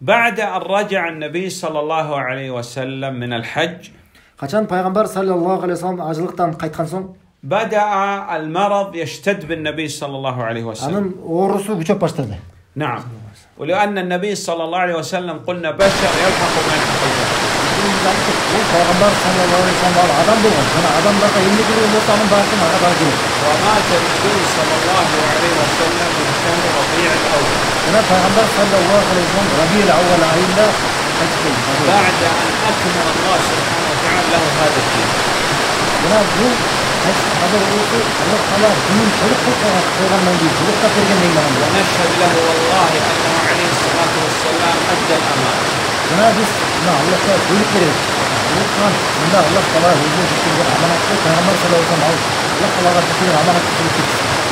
بعد أن رجع النبي صلى الله عليه وسلم من الحج качан пайгамбар саллаллаху алейхи вассалам ажылыктан кайткан соң بدأ المرض يشتد بالنبي صلى الله عليه وسلم анын оорусу күчөп баштады نعم ولأن النبي صلى الله عليه وسلم قلنا بشر يلحق من الحقيقة бул пайгамбар саллаллаху алейхи вассалам ал адам болгон жана адамдарга эмне керек болсо анын баардыгын ага дагы керек ومات النبي صلى الله عليه وسلم من شهر ربيع الأول كما فغمبر صلى الله عليه وسلم ربيع الأول عند أجل. بعد أن أكمل الله سبحانه وتعالى له هذا الدين. أنا أقول هذا الوقت الله تعالى دين. خلق وغمبر من دين ونشهد له والله أنه عليه الصلاة والسلام أدى الأمانة. أنا بس ما الله تعالى دين كريم الله الله تعالى هو يجب أن يكون الله تعالى غير كثير عملك في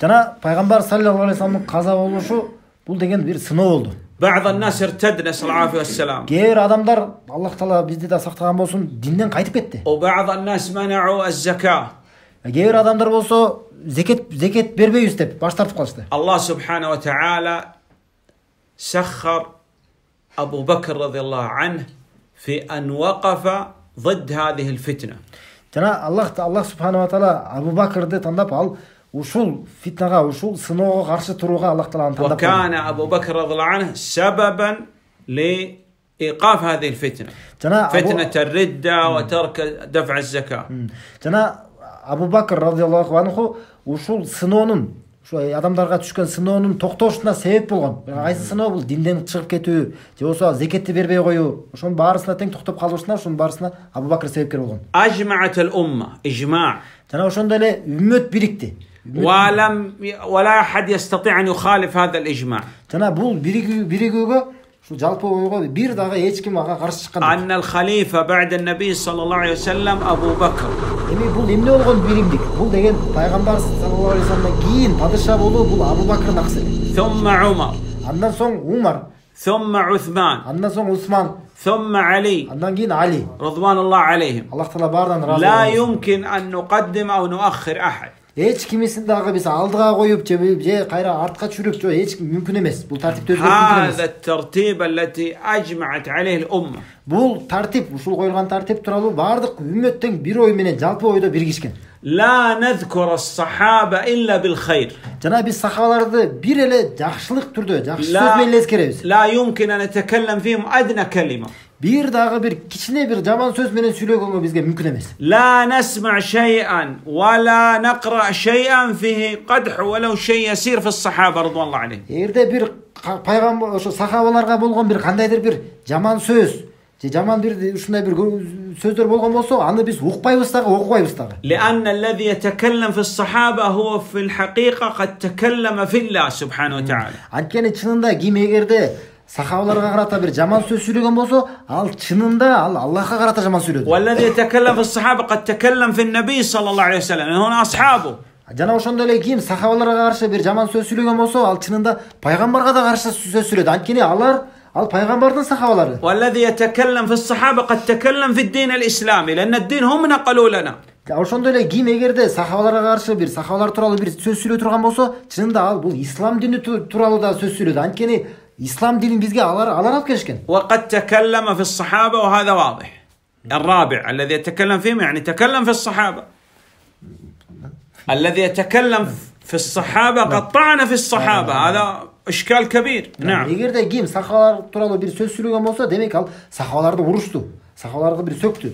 жана пайгамбар саллаллаху алейхи вассаламдын каза болушу бул деген бир сыноо болду بعض الناس ارتد نسأل العافية والسلام кээ бир адамдар аллах таала бизди да сактаган болсун динден кайтып кетти وبعض الناس منعوا الزكاة кээ бир адамдар болсо зекет зекет бербейбиз деп баш тартып калышты الله سبحانه وتعالى سخر أبو بكر رضي الله عنه في أن وقف ضد هذه الفتنة жана аллах аллах субханала таала абу бакырды тандап ал ушул фитнага ушул сыноого каршы турууга аллах тааланы тандап койду. وكان أبو بكر رضي الله عنه سببا لإيقاف هذه الفتنة жана Абу- فتنة الردة وترك دفع الزكاة М. жана абу бакыр радиаллаху анху ушул сыноонун ушу адамдарга түшкөн сыноонун токтошуна себеп болгон кайсы сыноо бул динден чыгып кетүү же болбосо зекетти бербей коюу ошонун баарысына тең токтоп калышына ошонун баарысына абу бакыр себепкер болгон أجمعت الأمة إجماع жана ошондой эле үммөт бирикти ولم ولا أحد يستطيع أن يخالف هذا الإجماع жана бул биригүү биригүүгө ушул жалпы ойго бир дагы эч ким ага каршы чыккан жок أن الخليفة بعد النبي صلى الله عليه وسلم أبو بكر эми бул эмне болгон биримдик бул деген пайгамбар саллаллаху алейхи вассаламдан кийин падыша болуу бул абу бакырдын акысы ثم عمر андан соң умар ثم عثمان андан соң усман ثم علي андан кийин али رضوان الله عليهم аллах таала баарынан ыраазы لا болсун. يمكن أن نقدم أو نؤخر أحد эч кимисин дагы биз алдыга коюп же же кайра артка түшүрүп жок эч ким мүмкүн эмес бул тартипти өзгөртүү мүмкүн هذا эмес الترتيب التي أجمعت عليه الأمة бул тартип ушул коюлган тартип тууралуу баардык үммөт тең бир ой менен жалпы ойдо биригишкен لا نذكر الصحابة إلا بالخير жана биз сахабаларды бир эле жакшылык түрдө жакшы لا, сөз менен эле эскеребиз لا يمكن أن نتكلم فيهم أدنى كلمة бир дагы бир кичине бир жаман сөз менен сүйлөгөнгө бизге мүмкүн эмес لا نسمع شيئا ولا نقرأ شيئا فيه قدح ولو شيء يسير في الصحابة رضوان الله عليهم эгерде бир ка- пайгамбар ошо сахабаларга болгон бир кандайдыр бир жаман сөз же жаман бир ушундай бир кө- сөздөр болгон болсо аны биз укпайбыз дагы окубайбыз дагы لأن الذي يتكلم في الصحابة هو في الحقيقة قد تكلم في الله سبحانه وتعالى анткени чынында ким эгерде сахабаларга карата бир жаман сөз сүйлөгөн болсо ал чынында ал аллахка карата жаман сүйлөдү والذي يتكلم في الصحابة قد تكلم في النبي صلى الله عليه وسلم هنا أصحابه жана ошондой эле ким сахабаларга каршы бир жаман сөз сүйлөгөн болсо ал чынында пайгамбарга да каршы сөз сүйлөдү анткени алар ал пайгамбардын сахабалары والذي يتكلم في الصحابة قد تكلم في الدين الإسلامي لأن الدين هم نقلوا لنا ошондой эле ким эгерде сахабаларга каршы бир сахабалар тууралуу бир сөз сүйлөй турган болсо чынында ал бул ислам дини ту- тууралуу да сөз сүйлөдү анткени İslam dilini bizge alar alarak keşkin. وقد تكلم في الصحابة وهذا واضح. الرابع الذي يتكلم فيهم يعني تكلم في الصحابة. الذي يتكلم في الصحابة قد طعن في الصحابة هذا İşgal kabir. Yani eğer de kim sahalar turalı bir söz sürüyor olsa demek al sahalarda vuruştu. Sahalarda bir söktü.